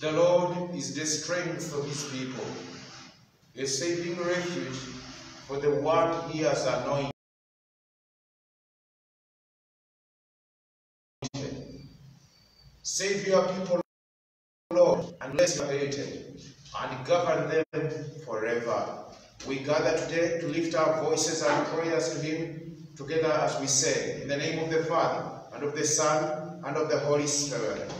The Lord is the strength of his people, a saving refuge for the one he has anointed. Save your people, Lord, and bless your hated, and govern them forever. We gather today to lift our voices and prayers to Him together as we say, in the name of the Father, and of the Son, and of the Holy Spirit.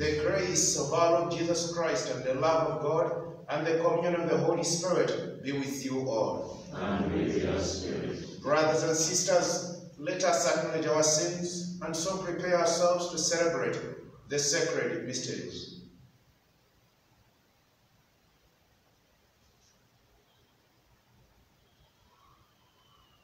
The grace of our Lord Jesus Christ, and the love of God, and the communion of the Holy Spirit be with you all. and with your spirit. Brothers and sisters, let us acknowledge our sins and so prepare ourselves to celebrate the sacred mysteries.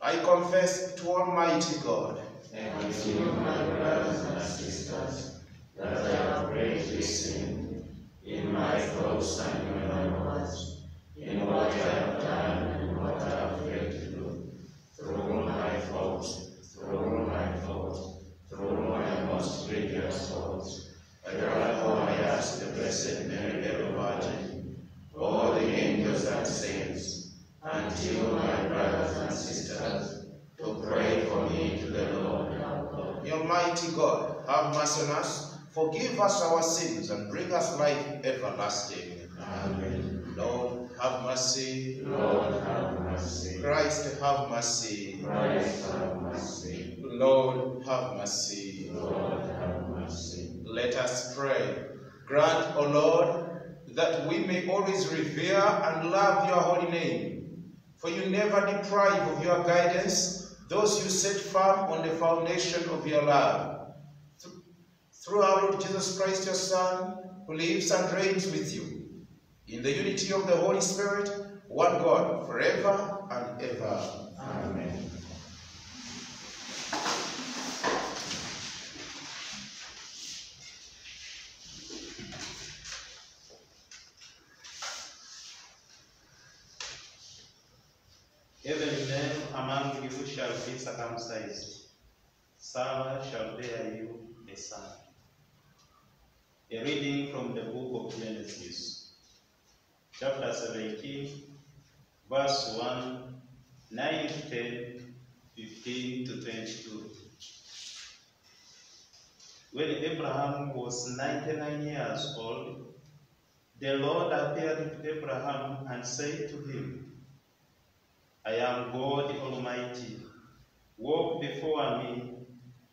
I confess to Almighty God And with you, my brothers and sisters, that I have greatly sinned in my thoughts and in my words, in what I have done and what I have failed to do, through my faults, through my faults, through my most grievous faults. Therefore I ask the Blessed Mary, the Virgin, all the angels and saints, and you, my brothers and sisters, to pray for me to the Lord our God. The Almighty God, have mercy on us, forgive us our sins, and bring us life everlasting. Amen. Lord, have mercy. Lord, have mercy. Christ, have mercy. Christ, have mercy. Lord, have mercy. Lord, have mercy. Let us pray. Grant, O Lord, that we may always revere and love your holy name. For you never deprive of your guidance those you set firm on the foundation of your love. Th- Through our Lord Jesus Christ, your Son, who lives and reigns with you, in the unity of the Holy Spirit, one God, forever and ever. Amen. Every male among you shall be circumcised. Sarah shall bear you a son. A reading from the book of Genesis, chapter 17, verse 1, 9 to 10, 15 to 22. When Abraham was 99 years old, the Lord appeared to Abraham and said to him, I am God Almighty. Walk before me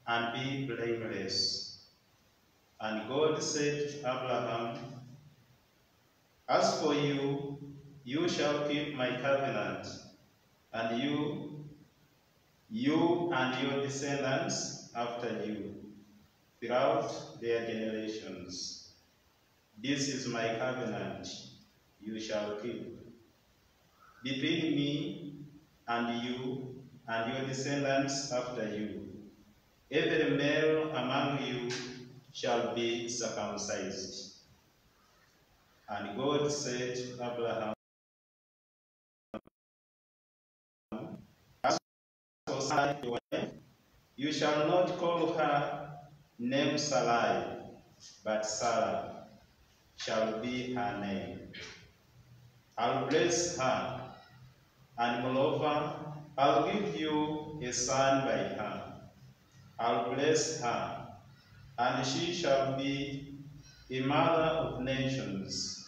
and be blameless. And God said to Abraham, As for you, you shall keep my covenant, and you, you and your descendants after you, throughout their generations. This is my covenant you shall keep between me and you and your descendants after you. Every male among you shall be circumcised. And God said to Abraham, As for your wife, you shall not call her name Sarai, but Sarah shall be her name. I'll bless her, and moreover, I'll give you a son by her. I'll bless her, and she shall be a mother of nations.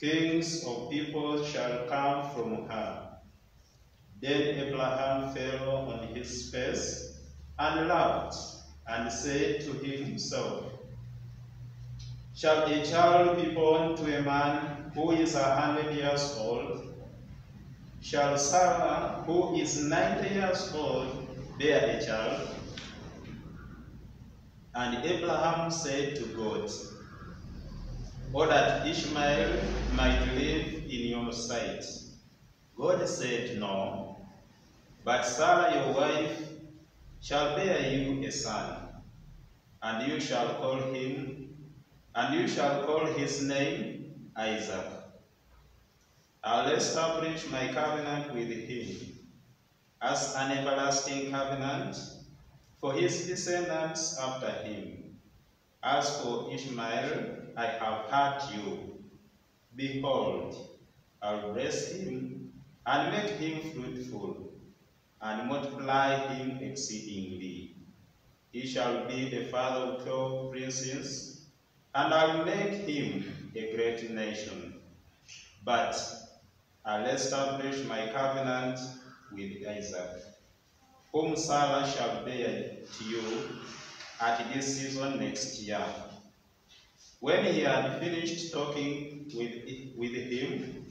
Kings of people shall come from her. Then Abraham fell on his face and laughed, and said to himself, Shall a child be born to a man who is a hundred years old? Shall Sarah, who is ninety years old, bear a child? And Abraham said to God, Oh, that Ishmael might live in your sight. God said, No, but Sarah your wife shall bear you a son, and you shall call him, and you shall call his name Isaac. I'll establish my covenant with him as an everlasting covenant for his descendants after him. As for Ishmael, I have heard you. Behold, I'll bless him and make him fruitful and multiply him exceedingly. He shall be the father of twelve princes, and I'll make him a great nation. But I'll establish my covenant with Isaac, whom Sarah shall bear to you at this season next year. When he had finished talking with, with him,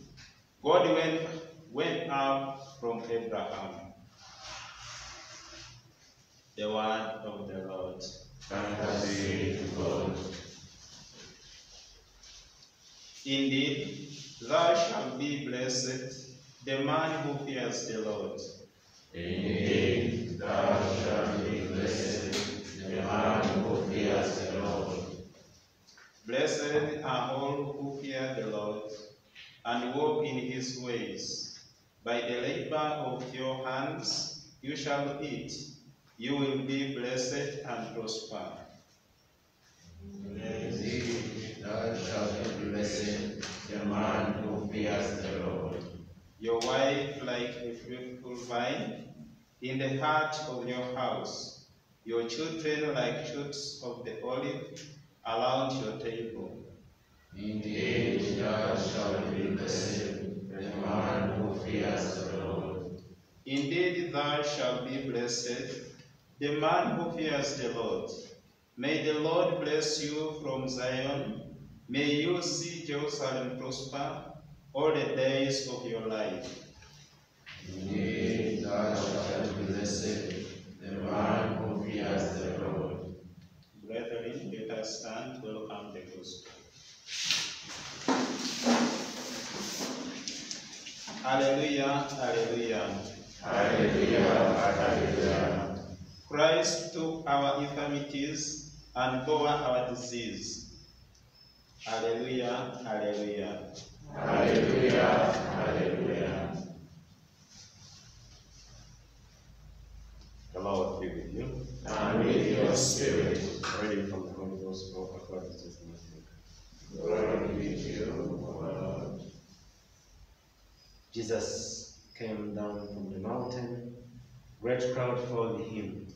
God went, went up from Abraham. The word of the Lord. Thanks to. Indeed, thou shalt be blessed, the man who fears the Lord. Indeed, thou shalt be blessed, Blessed are all who fear the Lord and walk in his ways. By the labor of your hands you shall eat. You will be blessed and prosper. Indeed, thou shalt be blessed, the man who fears the Lord. Your wife like a fruitful vine in the heart of your house. Your children like shoots of the olive around your table. Indeed, thou shalt be blessed, the man who fears the Lord. Indeed, thou shalt be blessed, the man who fears the Lord. May the Lord bless you from Zion. May you see Jerusalem prosper all the days of your life. Indeed, thou shalt be blessed, the man who fears the Lord. Brethren, let us stand to welcome the gospel. Hallelujah, hallelujah. Hallelujah, hallelujah. Christ took our infirmities and bore our disease. Hallelujah, hallelujah. Hallelujah, hallelujah. The Lord be with you. And with your spirit, Reading from the Holy Gospel according to Matthew. glory be to you, Lord. Jesus came down from the mountain. Great crowd followed him.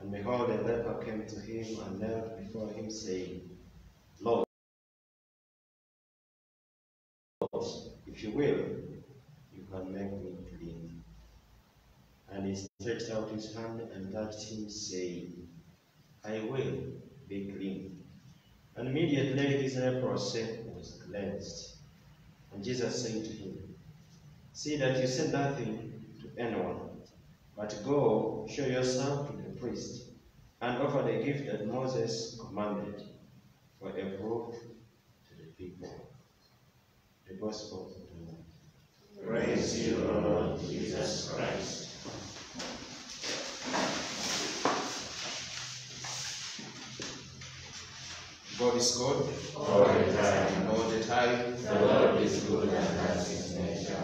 And behold, a leper came to him and knelt before him, saying, Lord, if you will, you can make me. He stretched out his hand and touched him, saying, I will be clean. And immediately his leprosy was cleansed. And Jesus said to him, See that you say nothing to anyone, but go show yourself to the priest, and offer the gift that Moses commanded for a proof to the people. The Gospel of the Lord. Praise you, Lord Jesus Christ. God is good All the time, and all the time. the Lord is good and that's his nature.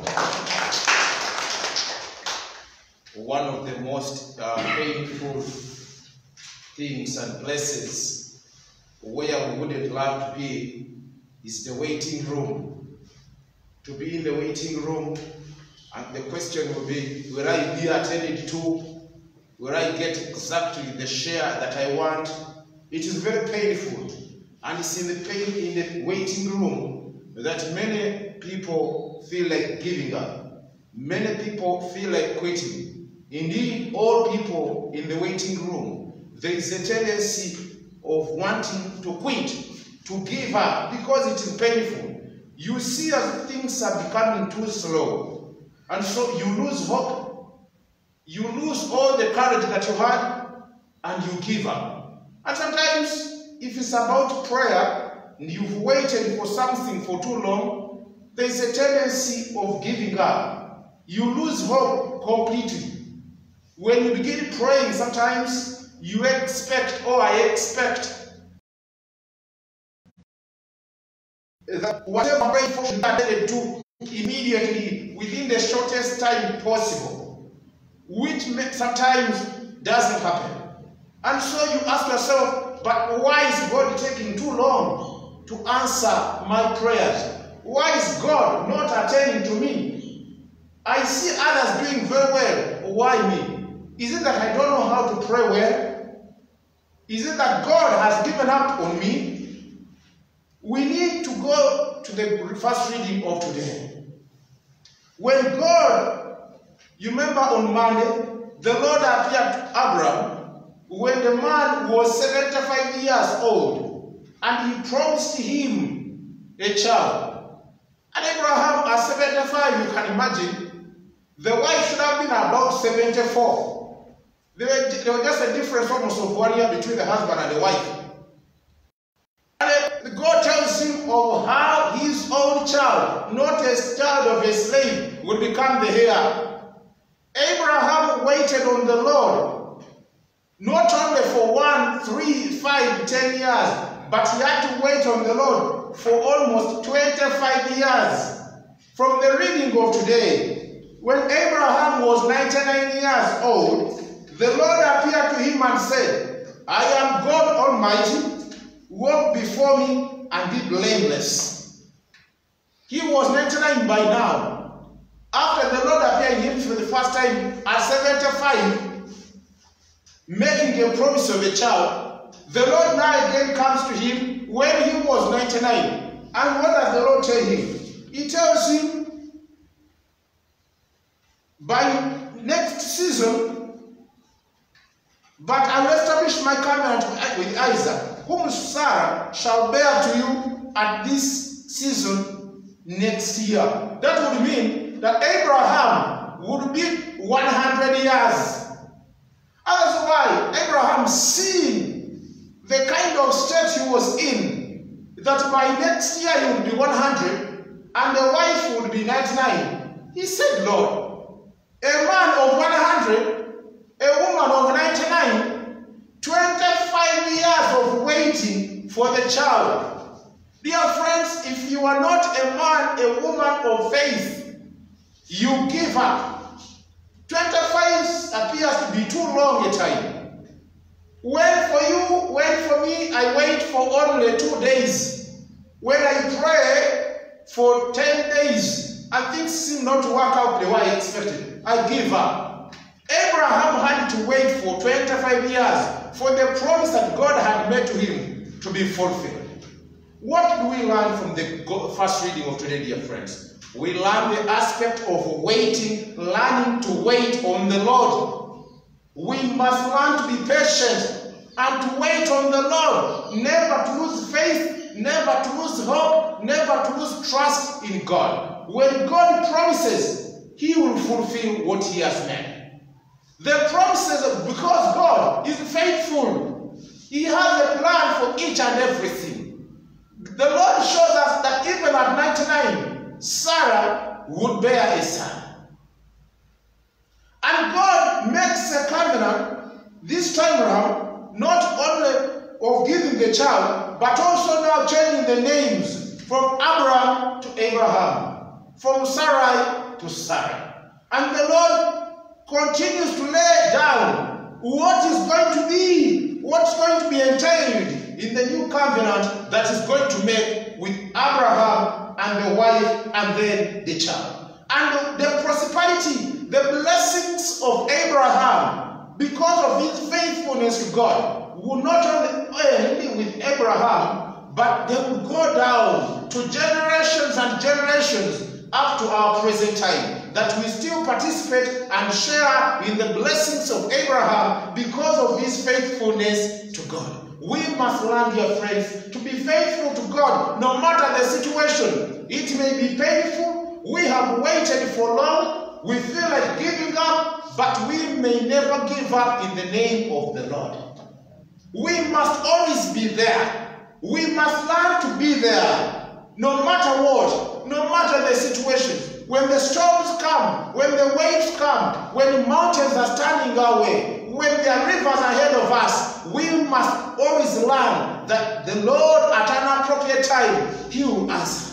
One of the most uh, painful things and places where we wouldn't love to be is the waiting room. To be in the waiting room, and the question will be Will I be attended to? Will I get exactly the share that I want? It is very painful. And it's in the pain in the waiting room that many people feel like giving up. Many people feel like quitting. Indeed, all people in the waiting room, there is a tendency of wanting to quit, to give up, because it is painful. You see as things are becoming too slow, and so you lose hope. You lose all the courage that you had, and you give up. And sometimes, if it's about prayer, and you've waited for something for too long, there's a tendency of giving up. You lose hope completely. When you begin praying, sometimes you expect, or I expect, that whatever I pray for should be attended to immediately within the shortest time possible, which sometimes doesn't happen. And so you ask yourself, but why is God taking too long to answer my prayers? Why is God not attending to me? I see others doing very well. Why me? Is it that I don't know how to pray well? Is it that God has given up on me? We need to go to the first reading of today. When God, you remember on Monday, the Lord appeared to Abraham when the man was 75 years old and he promised him a child. And Abraham at 75, you can imagine, the wife should have been about 74. There, were, there was just a difference almost of one year between the husband and the wife. And God tells him of how his own child, not a child of a slave, would become the heir. Abraham waited on the Lord, not only for one, three, five, ten years, but he had to wait on the Lord for almost 25 years. From the reading of today, when Abraham was 99 years old, the Lord appeared to him and said, I am God Almighty, walk before me and be blameless. He was 99 by now. After the Lord appeared to him for the first time at 75, making a promise of a child, the Lord now again comes to him when he was 99. And what does the Lord tell him? He tells him, by next season, but I will establish my covenant with Isaac, whom Sarah shall bear to you at this season next year. That would mean that Abraham would be 100 years. That's why Abraham, seeing the kind of state he was in, that by next year he would be 100 and the wife would be 99, he said, Lord, a man of 100, a woman of 99, 25 years of waiting for the child. Dear friends, if you are not a man, a woman of faith, you give up. 25 appears to be too long a time. When for you, when for me, I wait for only two days. When I pray for 10 days and things seem not to work out the way I expected, I give up. Abraham had to wait for 25 years for the promise that God had made to him to be fulfilled. What do we learn from the first reading of today, dear friends? We learn the aspect of waiting, learning to wait on the Lord. We must learn to be patient and to wait on the Lord, never to lose faith, never to lose hope, never to lose trust in God. When God promises, He will fulfill what He has made. The promises, because God is faithful, He has a plan for each and everything. The Lord shows us that even at 99, Sarah would bear a son. And God makes a covenant this time around, not only of giving the child, but also now changing the names from Abram to Abraham, from Sarai to Sarah. And the Lord continues to lay down what is going to be, what's going to be entailed in the new covenant that is going to make with Abraham and the wife and then the child. And the prosperity, the blessings of Abraham, because of his faithfulness to God, will not only end with Abraham, but they will go down to generations and generations up to our present time. That we still participate and share in the blessings of Abraham because of his faithfulness to God. We must learn, dear friends, to be faithful to God no matter the situation. It may be painful. We have waited for long. We feel like giving up, but we may never give up in the name of the Lord. We must always be there. We must learn to be there no matter what, no matter the situation. When the storms come, when the waves come, when the mountains are standing our way, when there are rivers ahead of us, we must always learn that the Lord at an appropriate time, He will answer.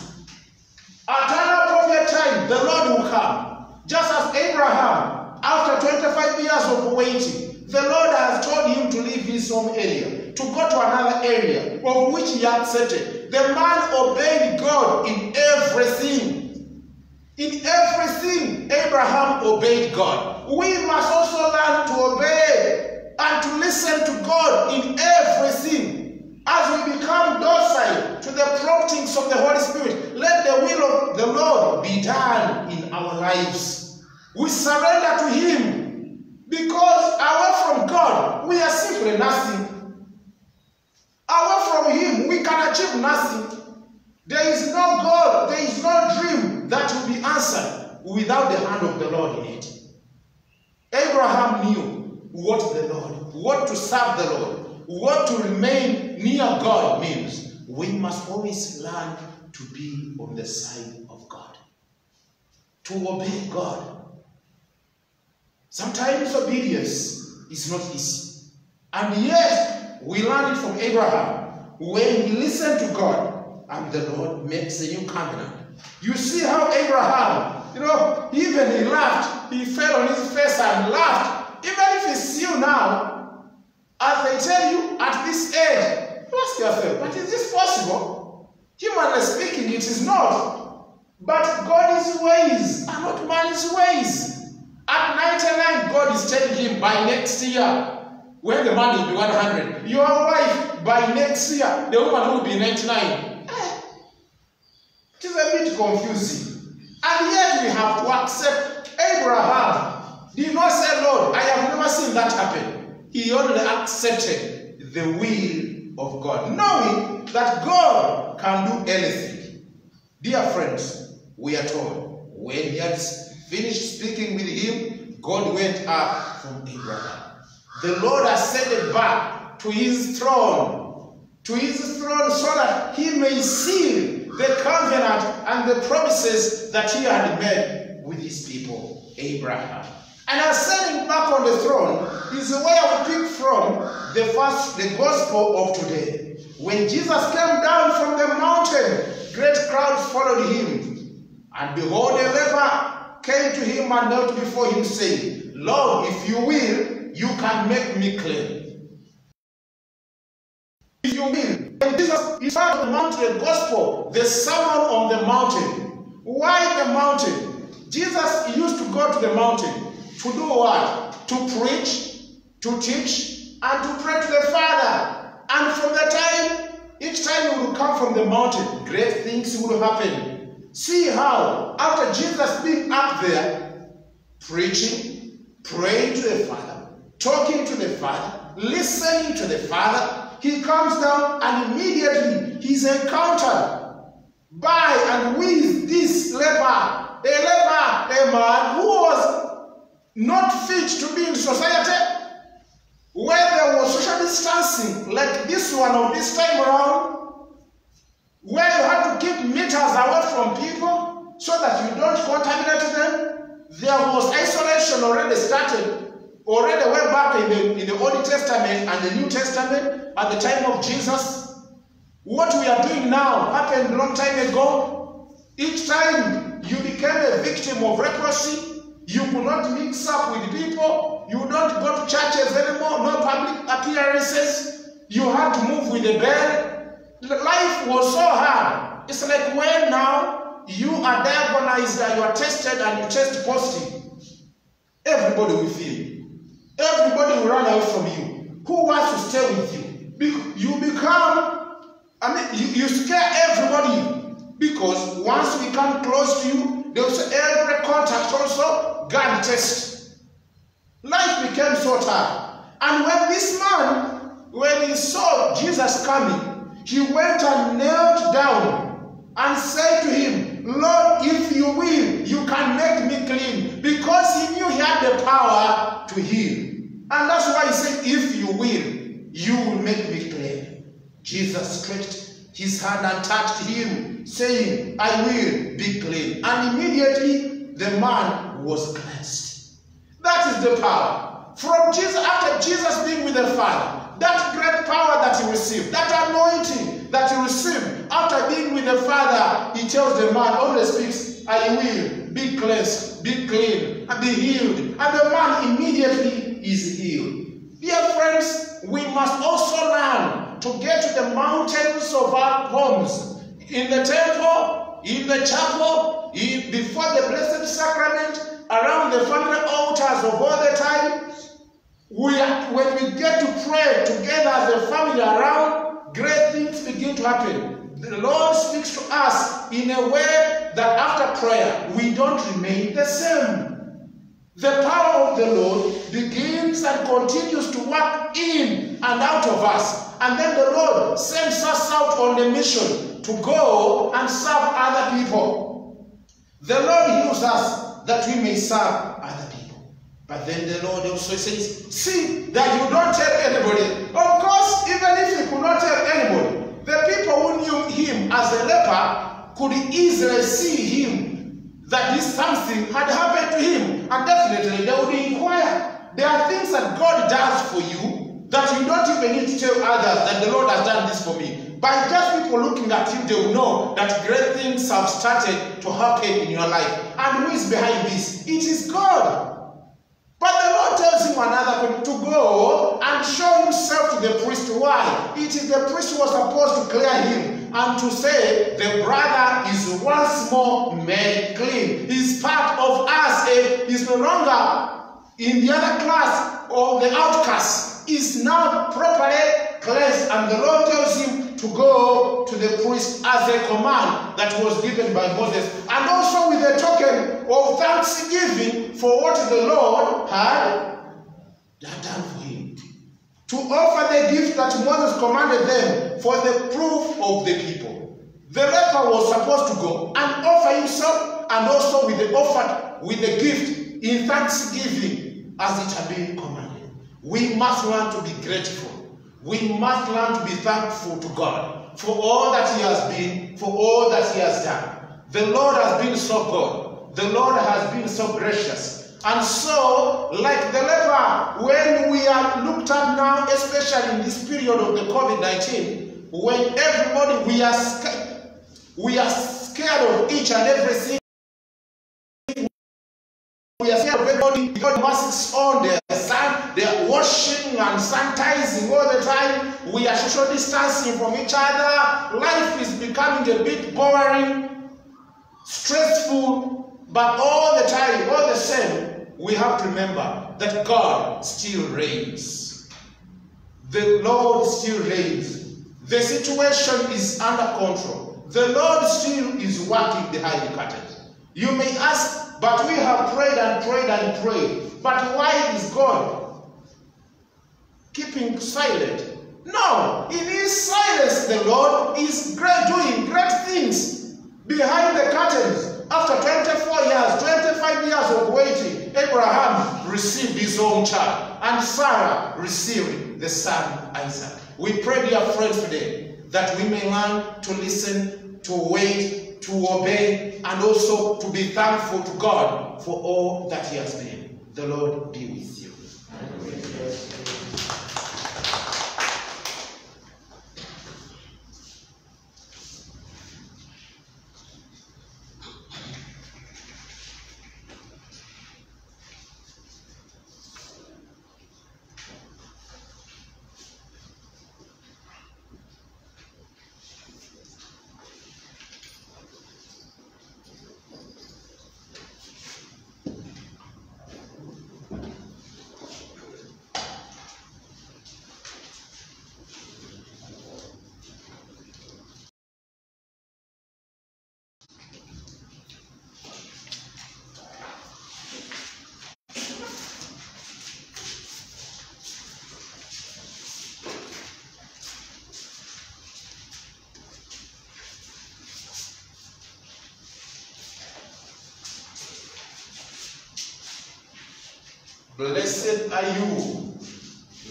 At an appropriate time, the Lord will come. Just as Abraham, after 25 years of waiting, The Lord has told him to leave his home area, to go to another area, of which he had accepted. The man obeyed God in everything. In everything, Abraham obeyed God. We must also learn to obey and to listen to God in everything. As we become docile to the promptings of the Holy Spirit, let the will of the Lord be done in our lives. We surrender to Him because away from God, we are simply nothing. Away from Him, we can achieve nothing. There is no God, there is no dream that will be answered without the hand of the Lord in it. Abraham knew what the Lord, what to serve the Lord, what to remain near God means. We must always learn to be on the side of God, to obey God. Sometimes obedience is not easy. And yet, we learn it from Abraham when he listened to God and the Lord makes a new covenant. You see how Abraham, you know, even he laughed, he fell on his face and laughed. Even if it's you now, as they tell you at this age, you ask yourself, but is this possible? Humanly speaking, it is not. But God's ways are not man's ways. At 99, God is telling him by next year, when the man will be 100, your wife by next year, the woman will be 99. Eh, It is a bit confusing. And yet we have to accept Abraham did not say, Lord, I have never seen that happen. He only accepted the will of God, knowing that God can do anything. Dear friends, we are told when he had finished speaking with him, God went up from Abraham. The Lord ascended back to his throne, to his throne, so that he may seal the covenant and the promises that he had made with his people, Abraham. And ascending back on the throne is where we pick from the first, the gospel of today. When Jesus came down from the mountain, great crowds followed him. And behold, a leper came to him and knelt before him, saying, Lord, if you will, you can make me clean. If you will. And Jesus is of the mountain, the gospel, the sermon on the mountain. Why the mountain? Jesus used to go to the mountain to do what? To preach, to teach, and to pray to the Father. And from the time, each time he would come from the mountain, great things would happen. See how, after Jesus being up there, preaching, praying to the Father, talking to the Father, listening to the Father, he comes down and immediately he's encountered by and with this leper, a man who was not fit to be in society, where there was social distancing, like this one or this time around, where you had to keep meters away from people so that you don't contaminate them. There was isolation already started, already way back in the, in the Old Testament and the New Testament at the time of Jesus. What we are doing now happened long time ago. Each time you became a victim of leprosy, you could not mix up with people. You don't go to churches anymore, no public appearances. You had to move with a bed. Life was so hard. It's like when now you are diagnosed and you are tested and you test positive. Everybody will feel. Everybody will run away from you. Who wants to stay with you? You become, I mean, you, you scare everybody because once we come close to you, say every contact also gun test. Life became so tough. And when this man, when he saw Jesus coming, he went and knelt down and said to him, Lord, if you will, you can make me clean. Because he knew he had the power to heal. And that's why he said, if you will, you will make me clean. Jesus stretched his hand and touched him, saying, I will be clean. And immediately the man was cleansed. That is the power. From Jesus, after Jesus being with the Father, that great power that he received, that anointing that he received after being with the Father, he tells the man, always speaks, I will be cleansed, be clean, and be healed. And the man immediately is healed. Dear friends, we must also learn to get to the mountains of our homes, in the temple, in the chapel, in, before the Blessed Sacrament, around the family altars of all the time. We when we get to pray together as a family around, great things begin to happen. The Lord speaks to us in a way that after prayer, we don't remain the same. The power of the Lord begins and continues to work in and out of us. And then the Lord sends us out on a mission to go and serve other people. The Lord uses us that we may serve other people. But then the Lord also says, see that you don't tell anybody. Of course, even if he could not tell anybody, the people who knew him as a leper could easily see him that this something had happened to him. And definitely they would inquire. There are things that God does for you that you don't even need to tell others that the Lord has done this for me. By just people looking at you, they will know that great things have started to happen in your life. And who is behind this? It is God. But the Lord tells him another to go and show himself to the priest. Why? It is the priest who was supposed to clear him and to say the brother is once more made clean. He's part of us. He's no longer in the other class or the outcast. Is now properly cleansed. And the Lord tells him to go to the priest as a command that was given by Moses. And also with a token of thanksgiving for what the Lord had done for him. To offer the gift that Moses commanded them for the proof of the people. The leper was supposed to go and offer himself and also with the offer with the gift in thanksgiving as it had been commanded. We must learn to be grateful. We must learn to be thankful to God for all that He has been, for all that He has done. The Lord has been so good. The Lord has been so gracious. And so, like the leper, when we are looked at now, especially in this period of the COVID-19, when everybody we are we are scared of each and everything. We are seeing everybody because masks on, they are sun, they are washing and sanitizing all the time. We are social distancing from each other. Life is becoming a bit boring, stressful, but all the time, all the same, we have to remember that God still reigns. The Lord still reigns. The situation is under control. The Lord still is working behind the curtain. You may ask, but we have prayed and prayed and prayed. But why is God keeping silent? No, in his silence, the Lord is great, doing great things behind the curtains. After 24 years, 25 years of waiting, Abraham received his own child, and Sarah received the son Isaac. We pray, dear friends, today that we may learn to listen, to wait, to obey, and also to be thankful to God for all that He has been. The Lord be with you. Blessed are you,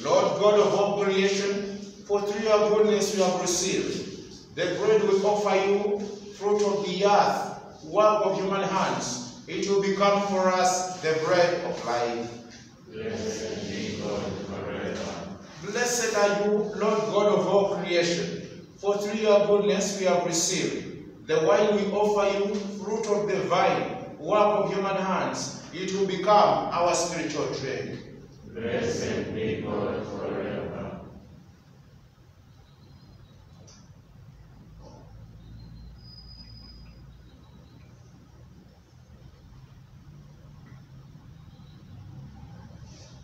Lord God of all creation, for through your goodness we have received. The bread we offer you, fruit of the earth, work of human hands. It will become for us the bread of life. Blessed. Blessed are you, Lord God of all creation, for through your goodness we have received. The wine we offer you, fruit of the vine, work of human hands. It will become our spiritual drink. Blessed be God forever.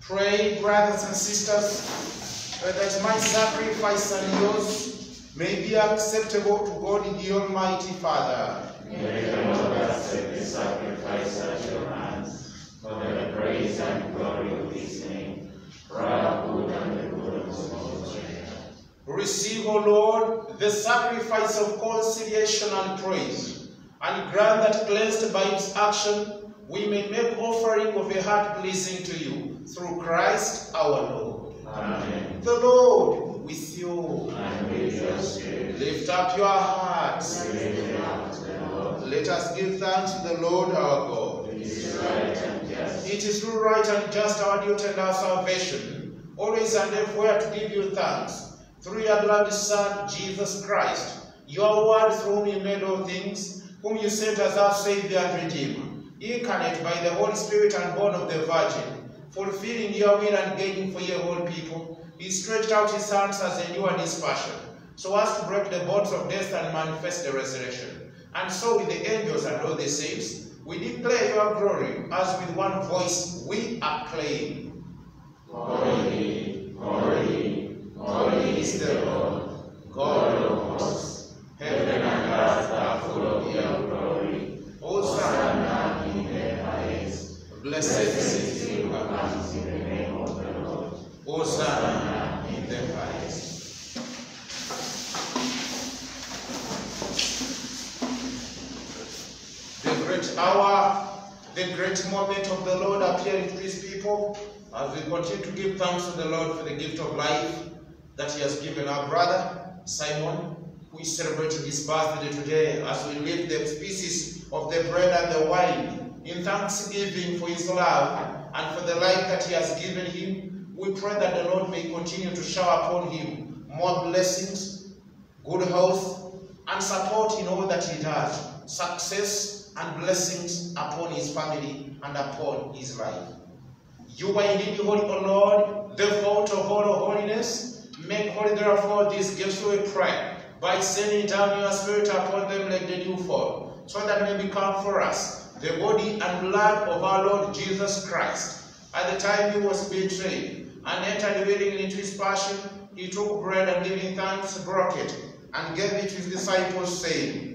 Pray, brothers and sisters, that my sacrifice and yours may be acceptable to God the Almighty Father. May the Lord accept the sacrifice at your hands for the praise and glory of his name, for our good and the good of the. Receive, O Lord, the sacrifice of conciliation and praise, and grant that cleansed by its action, we may make offering of a heart pleasing to you, through Christ our Lord. Amen. The Lord with you. And with your spirit, Lift up your hearts. Lift them up to the Lord. Let us give thanks to the Lord our God. It is right and just. It is true, right, and just our duty and our salvation, always and everywhere to give you thanks, through your beloved Son, Jesus Christ, your word through whom you made all things, whom you sent as our Savior and Redeemer, incarnate by the Holy Spirit and born of the Virgin, fulfilling your will and gaining for your whole people, he stretched out his hands as endured his passion, so as to break the bonds of death and manifest the resurrection. And so with the angels and all the saints, we declare your glory, as with one voice we acclaim. Holy, holy, holy is the Lord, God of hosts. Heaven and earth are full of your glory. Hosanna, in the highest. blessed is he who comes in the name of the Lord. Hosanna in the highest. The great hour, the great moment of the Lord appearing to his people, as we continue to give thanks to the Lord for the gift of life that he has given our brother, Simon, who is celebrating his birthday today, as we lift the pieces of the bread and the wine in thanksgiving for his love and for the life that he has given him. We pray that the Lord may continue to shower upon him more blessings, good health, and support in all that he does, success and blessings upon his family and upon his life. You are indeed holy, O Lord, the fount of all holiness. Make holy, therefore, these gifts, we pray, by sending down your Spirit upon them like the dew fall, so that may become for us the body and blood of our Lord Jesus Christ. At the time he was betrayed and entered willingly into his passion, he took bread and giving thanks, broke it, and gave it to his disciples, saying,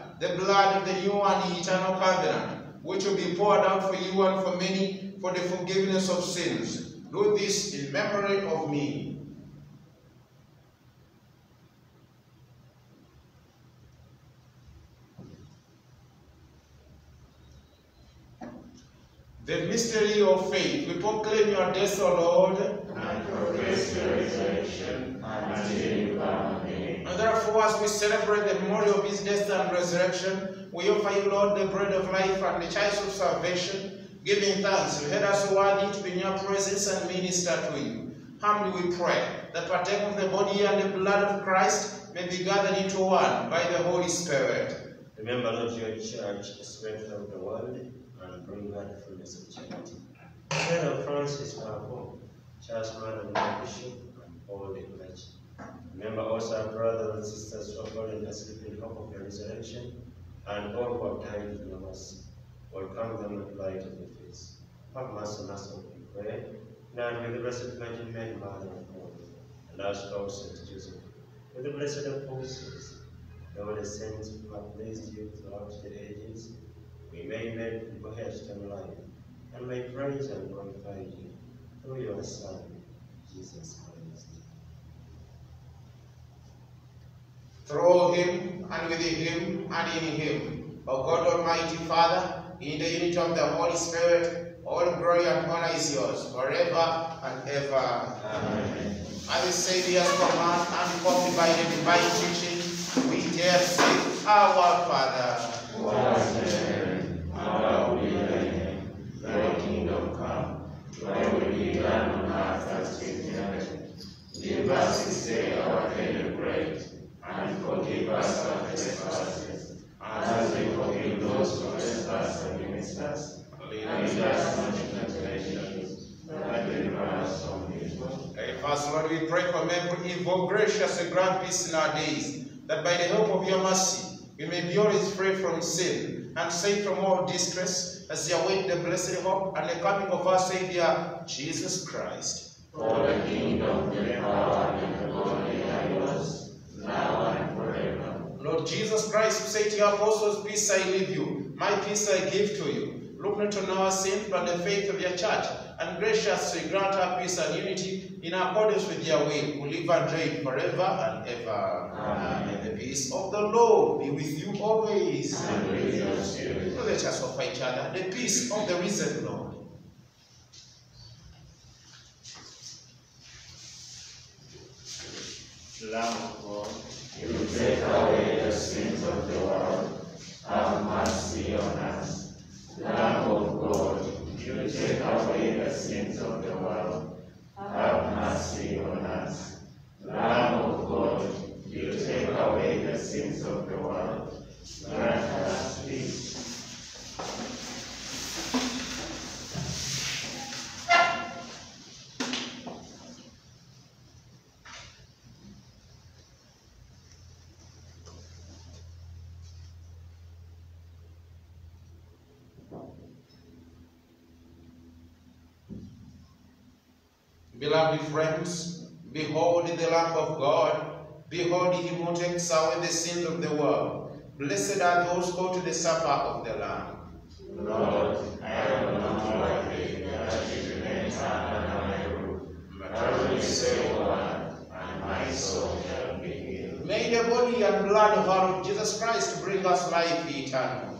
the blood of the new and eternal covenant, which will be poured out for you and for many for the forgiveness of sins. Do this in memory of me. The mystery of faith. We proclaim your death, O Lord, And your resurrection until you come therefore, as we celebrate the memory of his death and resurrection, we offer you, Lord, the bread of life and the chalice of salvation, giving thanks. You had us worthy to be in your presence and minister to you. Humbly we pray that partake of the body and the blood of Christ may be gathered into one by the Holy Spirit. Remember, Lord, your church, the strength of the world, and bring her the fullness of charity. Francis, our Charles and Bishop, and all the clergy. Remember also our brothers and sisters who are fallen asleep in hope of your resurrection, and all who have died in your mercy. Welcome them with light of your face. Have mercy on us, we pray. Now with the Blessed Virgin Mary, Mother of God, and our spouse Saint Joseph, with the blessed apostles, and the saints who have blessed you throughout the ages, we may make people eternal life, and may praise and glorify you through your Son, Jesus Christ. Through him, and with him, and in him, O God Almighty Father, in the unity of the Holy Spirit, all glory and honor is yours forever and ever. Amen. By the Savior's command and copied by the divine teaching, we dare say, Our Father, Who art in heaven, hallowed be thy name. Thy kingdom come, thy will be done on earth as it is in heaven. Give us this day our daily bread, and forgive us our trespasses, as we forgive those who trespass against us. And lead us not into temptation, but deliver us from evil. Lord, we pray for men every evil, gracious and grant peace in our days, that by the help of your mercy, we may be always free from sin and safe from all distress, as we await the blessed hope and the coming of our Savior, Jesus Christ. For the kingdom, the power, and the glory are yours, now and forever. Lord Jesus Christ, who said to your apostles, Peace I leave you, my peace I give to you. Look not on our sins, but the faith of your church, and graciously grant her peace and unity in accordance with your will, who live and reign forever and ever. Amen. The peace of the Lord be with you always. And with your spirit. Let us offer each other the peace of the risen Lord. Lamb of God, You take away the sins of the world. Have mercy on us. Lamb of God, take away the sins of the world. Have mercy on us. Lamb of God, you take away the sins of the world. Grant us peace. Beloved friends, behold the Lamb of God. Behold he who takes away the sins of the world. Blessed are those who go to the supper of the Lamb. Lord, I am not worthy that you should enter under my roof, but only say word, and my soul shall be healed. May the body and blood of our Lord Jesus Christ bring us life eternal.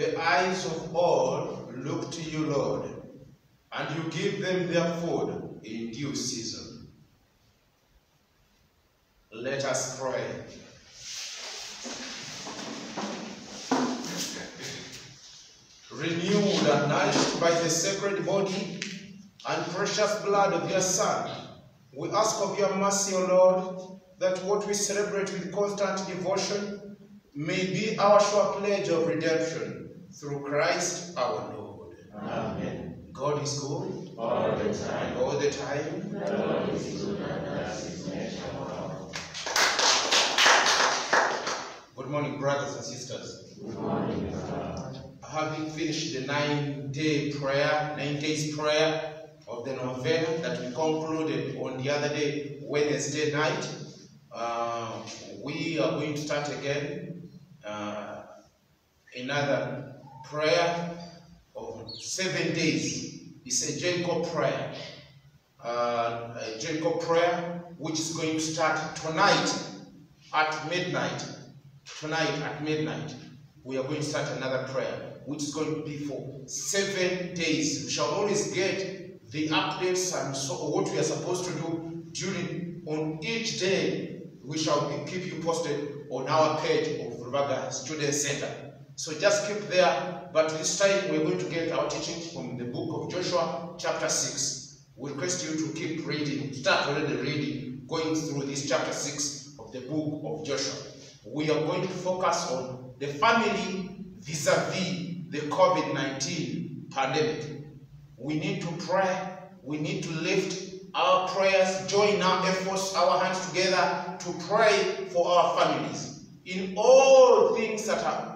The eyes of all look to you, Lord, and you give them their food in due season. Let us pray. Renewed and nourished by the sacred body and precious blood of your Son, we ask of your mercy, O Lord, that what we celebrate with constant devotion may be our sure pledge of redemption through Christ our Lord. Amen. God is good All the time. all the time. The Lord is good and does his measure well. Good morning, brothers and sisters. Good morning, Father. Having finished the nine-day prayer, nine days prayer of the novena that we concluded on the other day, Wednesday night, uh, we are going to start again uh, another prayer of seven days. It's a Jericho prayer. Uh, a Jericho prayer which is going to start tonight at midnight. Tonight at midnight, we are going to start another prayer which is going to be for seven days. We shall always get the updates and so what we are supposed to do during on each day. We shall keep you posted on our page of Rubaga Student Center. So just keep there. But this time we're going to get our teaching from the book of Joshua, chapter 6. We request you to keep reading, start already reading, going through this chapter 6 of the book of Joshua. We are going to focus on the family vis-a-vis the COVID-19 pandemic. We need to pray. We need to lift our prayers, join our efforts, our hands together to pray for our families. In all things that are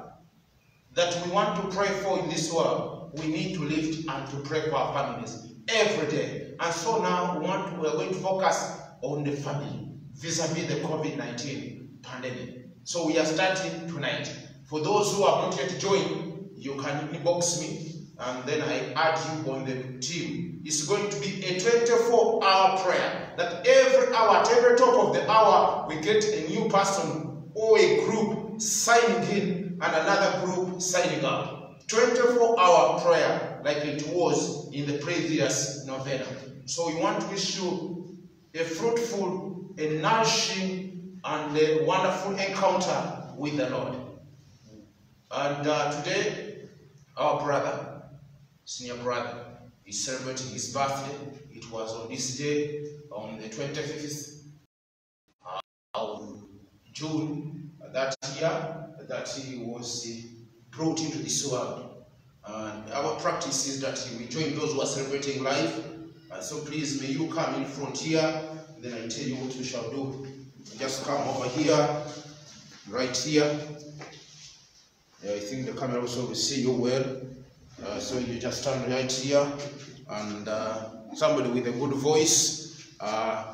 that we want to pray for in this world, we need to lift and to pray for our families every day. And so now we want to, we're going to focus on the family vis-a-vis the COVID-19 pandemic. So we are starting tonight. For those who have not yet joined, you can inbox me and then I add you on the team. It's going to be a 24-hour prayer. That every hour, at every top of the hour, we get a new person or a group signing in and another group signing up. 24-hour prayer like it was in the previous novena. So we want to wish you a fruitful, a nourishing, and a wonderful encounter with the Lord. And uh, today, our brother, senior brother, is celebrating his birthday. It was on this day, on the 25th of June that year, that he was uh, brought into this world. And our practice is that we join those who are celebrating life. And so please, may you come in front here, then I tell you what you shall do. Just come over here, right here. Yeah, I think the camera also will see you well. Uh, so you just stand right here, and uh, somebody with a good voice. Uh,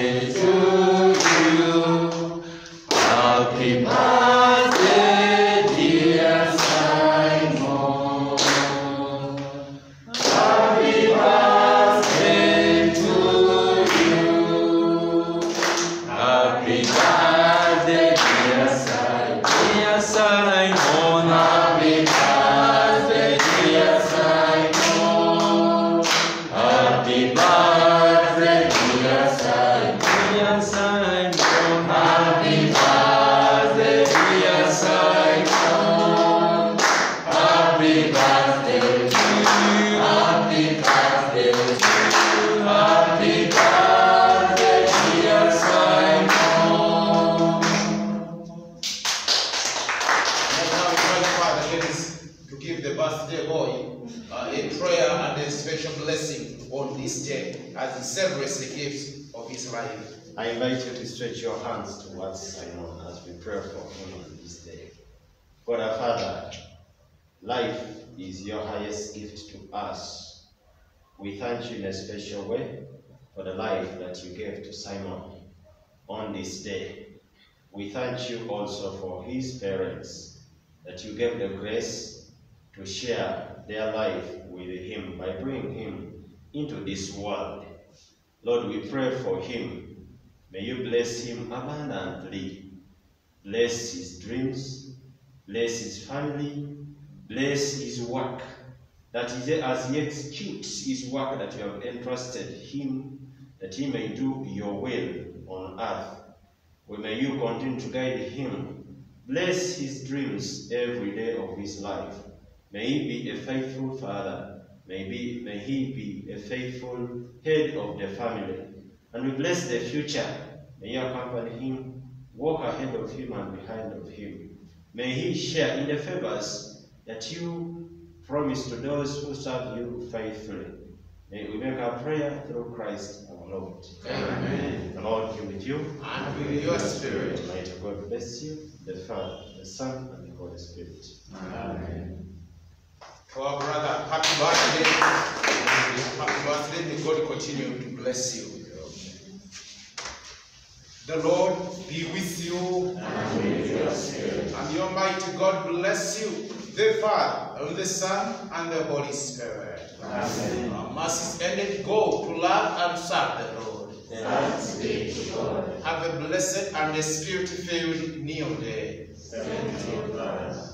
you your hands towards Simon as we pray for him on this day. God our Father, life is your highest gift to us. We thank you in a special way for the life that you gave to Simon on this day. We thank you also for his parents, that you gave the grace to share their life with him by bringing him into this world. Lord, we pray for him May you bless him abundantly. Bless his dreams, bless his family, bless his work, that he, as he executes his work that you have entrusted him, that he may do your will on earth. May you continue to guide him. Bless his dreams every day of his life. May he be a faithful father. May, be, may he be a faithful head of the family. And we bless the future. May you accompany him, walk ahead of him and behind of him. May he share in the favors that you promise to those who serve you faithfully. May we make our prayer through Christ our Lord. Amen. The Lord be with you. And with your spirit. Mighty God bless you, the Father, the Son, and the Holy Spirit. Amen. Our brother, happy birthday. Happy birthday. May God continue to bless you. The Lord be with you. And with your spirit. And the Almighty God bless you, the Father, and the Son, and the Holy Spirit. Amen. Our mercies ended. Go to love and serve the Lord. Thanks be to God. Have a blessed and a spirit-filled new day. Thanks